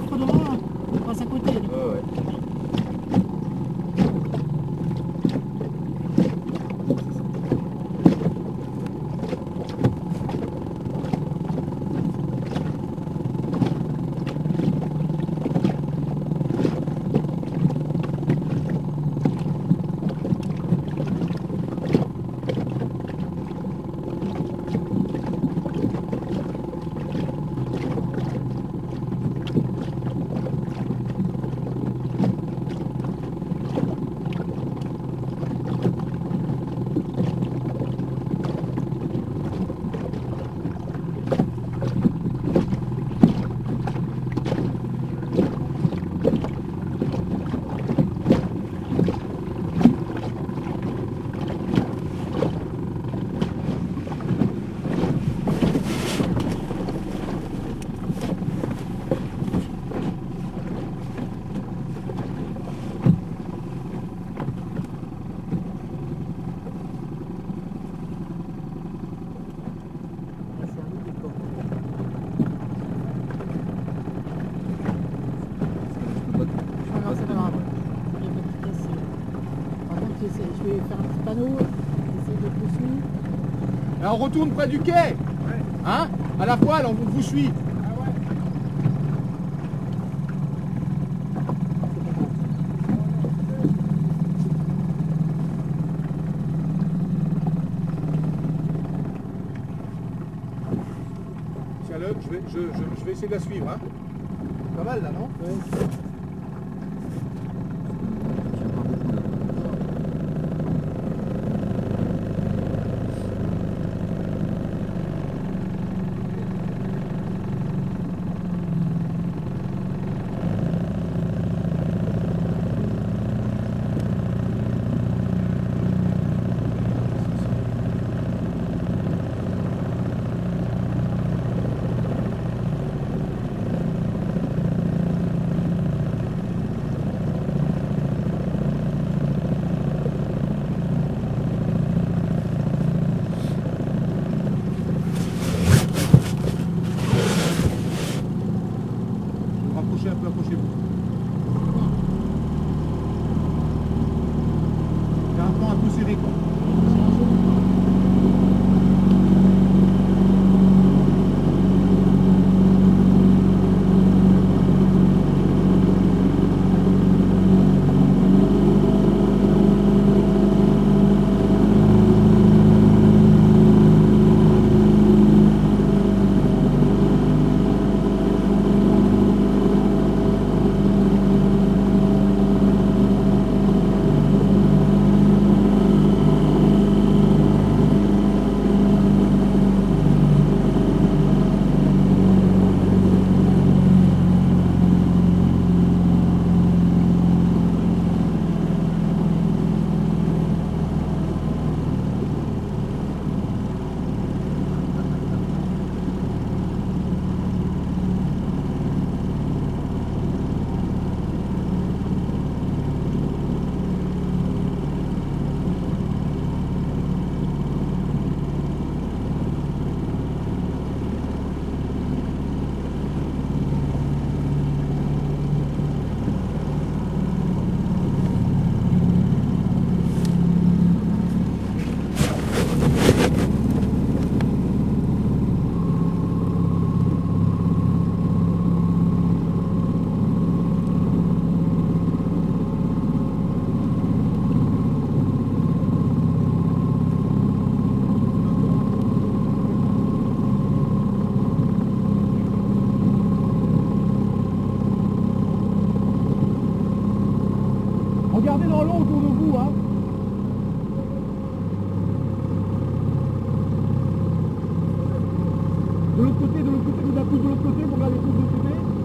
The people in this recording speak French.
là, on passe à côté. Vais faire un petit panneau. Essayer d'être dessus. Et on retourne près du quai Hein? À la voile, on vous suit. Tiens-le, je vais, je, je- je vais essayer de la suivre. Hein. Pas mal là, non? Rapprochez un peu, approchez-vous. C'est un un peu serré quoi. Regardez dans l'eau autour de vous, hein. De l'autre côté, de l'autre côté, vous coup de l'autre côté, vous regardez de l'autre côté.